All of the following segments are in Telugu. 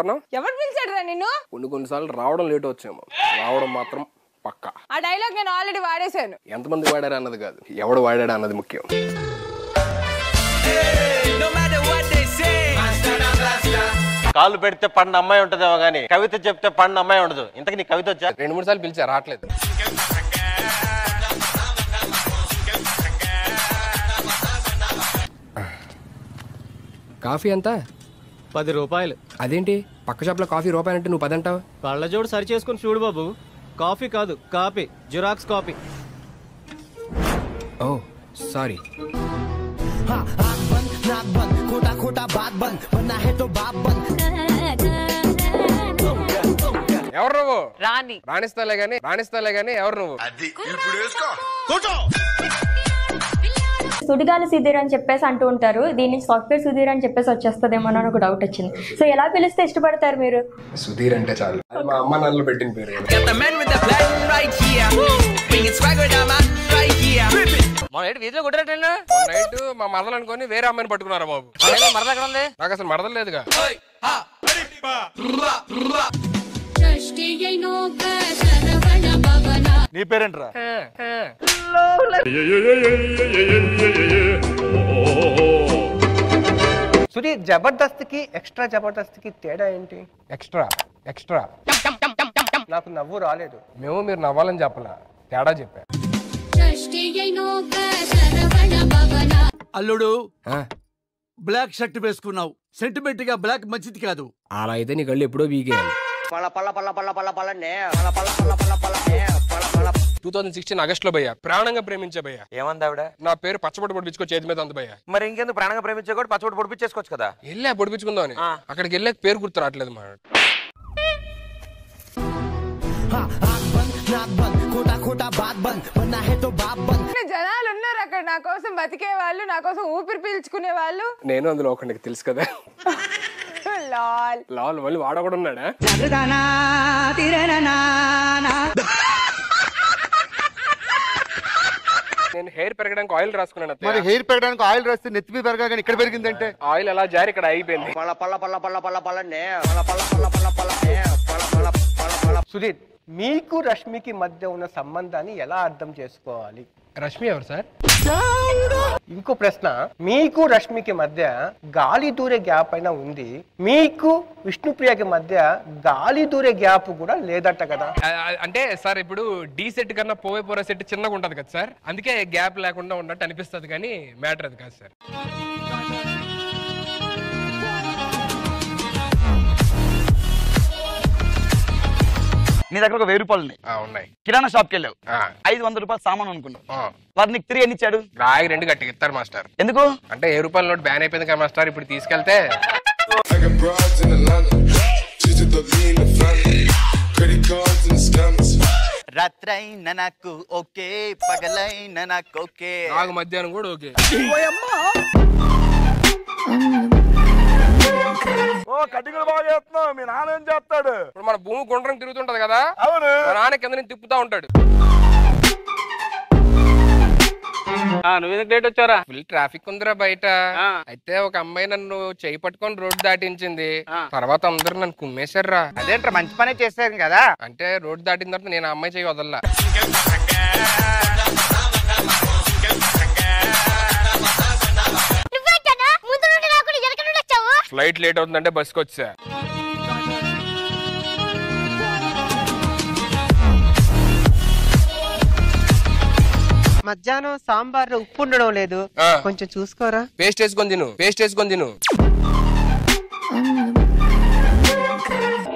అంటున్నావు ఎవరు పిలిచాడు రా నిన్ను? కొన్ని కొన్నిసార్లు రావడం లేట్ వచ్చేమో. రావడం మాత్రం పక్కా. ఆ డైలాగ్ నేను ఆల్రెడీ వాడేశాను. ఎంతమంది వాడారు అన్నది కాదు. ఎవడు వాడాడు అన్నది ముఖ్యం. కాళ్ళు పెడితే పడిన అమ్మాయి ఉంటదేమో గానీ కవిత చెప్తే పడిన అమ్మాయి ఉండదు. ఇంతకు నీ కవిత వచ్చా? రెండు మూడు సార్లు పిలిచా రావట్లేదు. కాఫీ ఎంత? పది రూపాయలు. అదేంటి? పక్క షాప్లో కాఫీ రూపాయి అంటే నువ్వు పదంటావు? కళ్ళజోడు సరి చేసుకుని చూడు బాబు. కాఫీ కాదు copy xerox copy. Oh sorry. ఎవరు నువ్వు? రాణి. రాణిస్తాలే గానీ రాణిస్తాలే గానీ ఎవరు నువ్వు? సుడిగాలి సుధీర్ అని చెప్పేసి అంటూ ఉంటారు. దీని నుంచి సాఫ్ట్వేర్ సుధీర్ అని చెప్పేసి వచ్చేస్తుందేమో అని ఒక డౌట్ వచ్చింది. సో ఎలా పిలిస్తే ఇష్టపడతారు మీరు? సుధీర్ అంటే చాలు. అది మా అమ్మ నాన్నలు పెట్టిన పేరు మన ఏంటి వీధిలో కొట్టారట నైట్ మా మరదలు అనుకొని వేరే అమ్మాయిని పట్టుకున్నారా బాబు. మరద ఎక్కడ ఉంది? నాకు అసలు మరదలు లేదుగా. నీ పేరేంట్రా? సుధీర్ జబర్దస్త్కి ఎక్స్ట్రా జబర్దస్త్కి తేడా ఏంటి? Extra extra. నాకు నవ్వు రాలేదు. మేము మీరు నవ్వాలని చెప్పలా. తేడా చెప్పా. అల్లుడు బ్లాక్ షర్ట్ వేసుకున్నావు. సెంటిమెంట్గా బ్లాక్ మంచిది కాదు. అలా అయితే నీ కళ్ళు ఎప్పుడో వీగేయాలి టూ థౌసండ్ సిక్స్టీన్ ఆగస్ట్లో భయ్యా ప్రాణంగా ప్రేమించే భయ్యా. ఏమంది ఆవిడ? నా పేరు పచ్చబొట్టు పొడిపించుకో చేతి మీద అంత భయ్యా. మరి ఇంకెందుకు ప్రాణంగా ప్రేమించే కూడా పచ్చబడి పొడిపించేసుకోవచ్చు కదా? వెళ్ళా పొడిపించుకుందాం అని. అక్కడికి వెళ్ళాక పేరు గుర్తు రావట్లేదు మా జనాలు ఉన్నారు అక్కడ. నా కోసం బతికే వాళ్ళు నా కోసం ఊపిరి పీల్చుకునే వాళ్ళు. నేను అందులో ఒకరికి తెలుసు కదా. లాల్. లాల్ మళ్ళీ వాడ కూడా ఉన్నాడా నేను హెయిర్ పెరగడానికి ఆయిల్ రాసుకున్నాను మరి. హెయిర్ పెరగడానికి ఆయిల్ రాస్తే నెత్తి మీద పెరగా కానీ ఇక్కడ పెరిగిందంటే ఆయిల్ ఎలా జారి ఇక్కడ అయిపోయింది సుధీర్ మీకు రష్మికి మధ్య ఉన్న సంబంధాన్ని ఎలా అర్థం చేసుకోవాలి రష్మి ఎవరు సార్ ఇంకో ప్రశ్న. మీకు రష్మికి మధ్య గాలి దూరే గ్యాప్ అయినా ఉంది. మీకు విష్ణుప్రియకి మధ్య గాలి దూరే గ్యాప్ కూడా లేదట కదా. అంటే సార్ ఇప్పుడు డి సెట్ కన్నా పోవే పోరా సెట్ చిన్నగా ఉంటది కదా సార్. అందుకే గ్యాప్ లేకుండా ఉన్నట్టు అనిపిస్తుంది కానీ మ్యాటర్ అది కాదు సార్. నీ దగ్గర ఒక వెయ్యి రూపాయలు ఉన్నాయి. ఆ, ఉన్నాయి. కిరాణా షాప్కి వెళ్ళావు. ఆ, ఐదు వందల రూపాయలు సామాన్ అనుకున్నావు. వారు నీకు తిరిగి ఎన్ని ఇచ్చాడు రాగి రెండు గట్టిగా ఇస్తారు మాస్టర్. ఎందుకు? అంటే ఏ రూపాయల నోట్ బ్యాన్ అయిపోయింది కదా మాస్టర్. ఇప్పుడు తీసుకెళ్తే రాత్రైన నాకు ఓకే పగలైన నాకు ఓకే. నాకు మధ్యాహ్నం కూడా ఓకే. ఓ కటింగ్లు బాగా చేస్తున్నావు. మీ నాన్న ఏం చేస్తాడు? ఇప్పుడు మన భూమి గుండ్రం తిరుగుతుంటది కదా. అవును. మా నాన్న కింద నుంచి తిప్పుతా ఉంటాడు. నువ్వు ఎందుకు లేట్ వచ్చారా ఫుల్ ట్రాఫిక్ ఉందిరా బయట. అయితే ఒక అమ్మాయి నన్ను చేయి పట్టుకొని రోడ్డు దాటించింది. తర్వాత అందరూ నన్ను కుమ్మేశారురా. అదేంట్రా మంచి పనే చేశారు కదా. అంటే రోడ్డు దాటిన తర్వాత నేను ఆ అమ్మాయి చేయి వదల్లా. ఫ్లైట్ లేట్ అవుతుందంటే బస్కి వచ్చా. మధ్యాహ్నం సాంబార్ ఉప్పు ఉండడం లేదు. ఆ. కొంచెం చూసుకోరా? పేస్ట్ వేసుకొని తిను పేస్ట్ వేసుకొని తిను.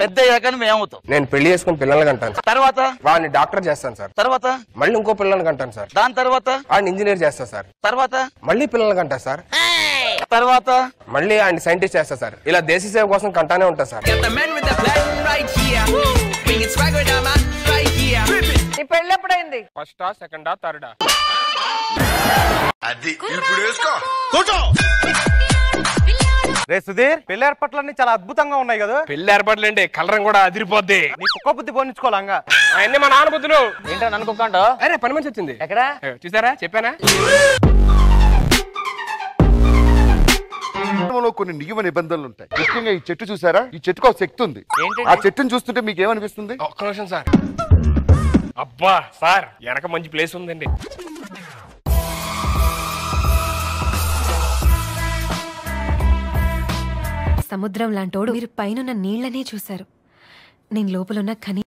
పెద్ద అయ్యాక నువ్వు ఏమవుతావు నేను పెళ్ళి చేసుకుని పిల్లల్ని కంటాను సార్. తర్వాత? వాడిని డాక్టర్ చేస్తాను సార్. తర్వాత? మళ్ళీ ఇంకో పిల్లల్ని కంటాను సార్. దాని తర్వాత? వాడిని ఇంజనీర్ చేస్తా సార్. తర్వాత? మళ్ళీ పిల్లల్ని కంటా సార్. తర్వాత? మళ్ళీ ఆయన సైంటిస్ట్ చేస్తా సార్. ఇలా దేశ సేవ కోసం కంటానే ఉంటా సార్. నీ పెళ్ళి ఎప్పుడైంది ఫస్టా సెకండా థర్డా రే సుధీర్ పెళ్ళి ఏర్పాట్లన్నీ చాలా అద్భుతంగా ఉన్నాయి కదా? పెళ్ళి ఏర్పాట్లు ఏంటి కలరం కూడా అదిరిపోద్ది. నీ కుక్క బుద్ధి పోనించుకోవాలంగా అవన్నీ మా నాన్న బుద్ధులు. ఏంటో అనుకోకండో అరే పని మంచి వచ్చింది. ఎక్కడా? చూసారా? చెప్పానా? ప్రపంచంలో కొన్ని నియమ నిబంధనలు ఉంటాయి. ముఖ్యంగా ఈ చెట్టు చూసారా? ఈ చెట్టుకు ఒక శక్తి ఉంది. ఏంటండి? ఆ చెట్టును చూస్తుంటే మీకు ఏమనిపిస్తుంది ఒక్క నిమిషం సార్. అబ్బా సార్ వెనక మంచి ప్లేస్ ఉందండి. సముద్రం లాంటోడు మీరు పైనున్న నీళ్ళనే చూశారు. నేను లోపలున్న ఖని